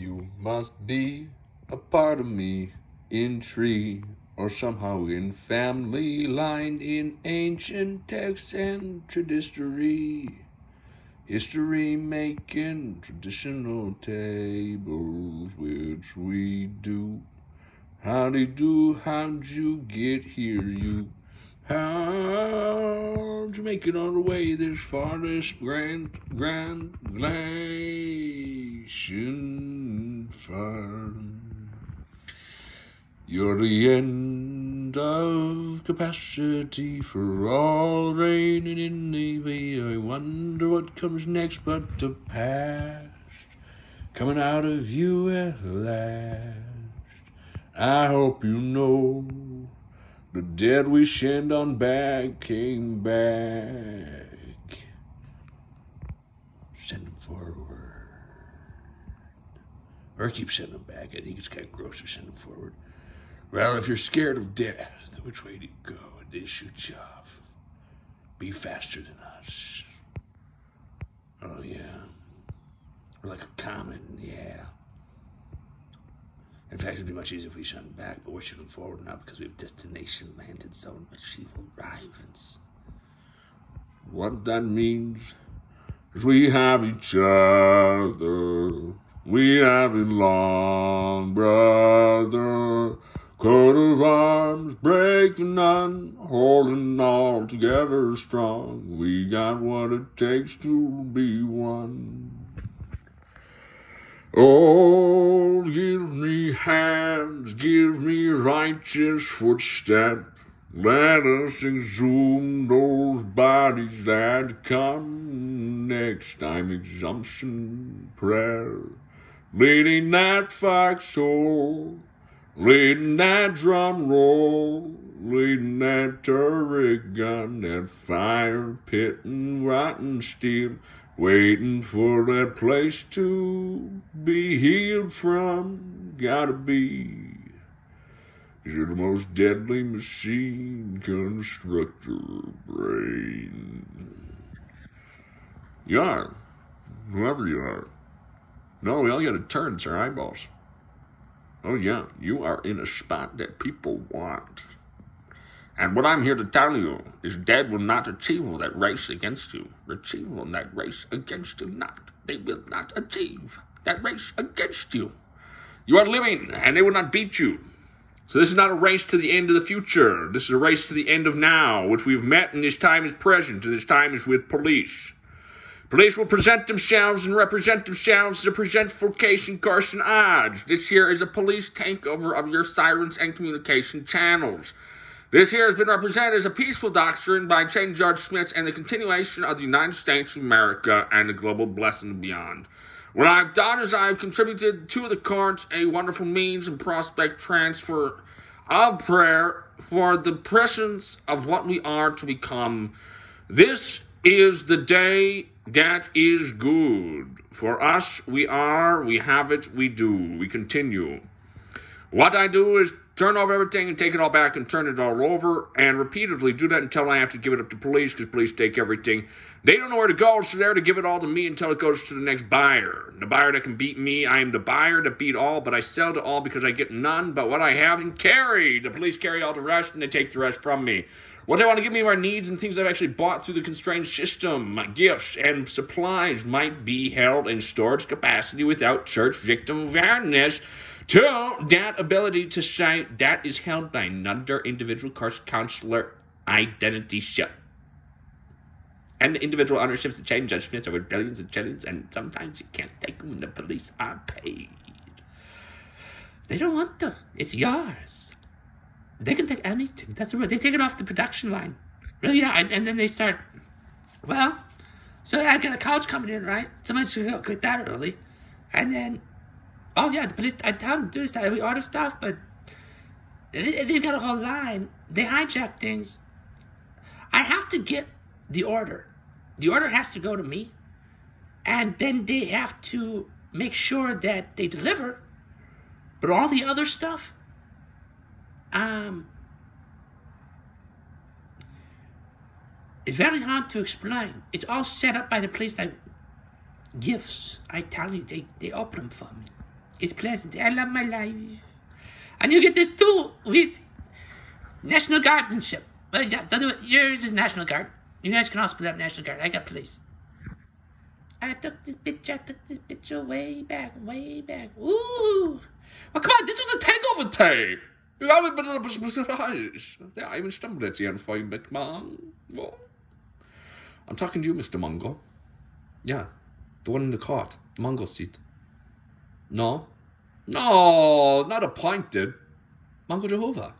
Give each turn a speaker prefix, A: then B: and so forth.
A: You must be a part of me in tree or somehow in family line in ancient texts and tradistory. History making traditional tables, which we do. Howdy do, how'd you get here, you? How'd you make it all the way this far, this grand, grand glacian You're the end of capacity for all raining in the bay. I wonder what comes next but the past coming out of you at last. I hope you know the dead we send on back came back. Send them forward. Or keep sending them back. I think it's kind of gross to send them forward. Well, if you're scared of death, which way do you go? They shoot you off. Be faster than us. Oh, yeah. Like a comet in the air. In fact, it'd be much easier if we shot back, but we're shooting forward now because we have destination landed zone evil rivals. What that means is we have each other. We have it long, brother. Coat of arms, breaking none, holding all together strong. We got what it takes to be one. Oh, give me hands, give me righteous footsteps. Let us exhume those bodies that come next time. Exhumption prayer, leading that foxhole, leading that drum roll, leading that turret gun, that fire pit and rotten steel waiting for that place to be healed from. Gotta be. you you're the most deadly machine constructor brain. You are. Whoever you are. No, we all gotta turn. It's our eyeballs. Oh, yeah, you are in a spot that people want. And what I'm here to tell you is dead will not achieve that race against you. Achieve that race against you not. They will not achieve that race against you. You are living, and they will not beat you. So this is not a race to the end of the future. This is a race to the end of now, which we've met, and this time is present, and this time is with police. Police will present themselves and represent themselves to present vocation Carson odds. This here is a police takeover of your sirens and communication channels. This here has been represented as a peaceful doctrine by St. George Smith and the continuation of the United States of America and the global blessing beyond. What I've done is I've contributed to the courts a wonderful means and prospect transfer of prayer for the presence of what we are to become. This is the day that is good. For us, we are, we have it, we do, we continue. What I do is turn over everything and take it all back and turn it all over and repeatedly do that until I have to give it up to police because police take everything. They don't know where to go, so they're to give it all to me until it goes to the next buyer. The buyer that can beat me, I am the buyer to beat all, but I sell to all because I get none but what I have and carry. The police carry all the rest and they take the rest from me. What they want to give me are needs and things I've actually bought through the constrained system. My gifts and supplies might be held in storage capacity without church victim awareness. Two, that ability to say that is held by another individual counselor identity ship. And the individual ownerships and chain judgments are worth billions and trillions, and sometimes you can't take them when the police are paid. They don't want them. It's yours. They can take anything. That's the They take it off the production line. Really, yeah. And, and then they start, well, so I got a couch coming in, right? Somebody should quit that early. And then oh yeah, the police, I tell them to do this, we order stuff, but they, they've got a whole line. They hijack things. I have to get the order. The order has to go to me, and then they have to make sure that they deliver. But all the other stuff, um, it's very hard to explain. It's all set up by the police like gifts. I tell you, they, they open them for me.
B: It's pleasant. I love my life. And you get this too with National Guardsmanship. Well, yeah, the- yours is National Guard. You guys can all split up National Guard. I got police. I took this bitch, I took this bitch way back, way back. Ooh.
A: Well, come on, this was a takeover tape. You haven't been in a surprise. Yeah, I even stumbled at the end for you, McMahon. What? I'm talking to you, Mr. Mungo. Yeah, the one in the cart, the Mungo seat. No? No, not appointed. Mungo Jehovah.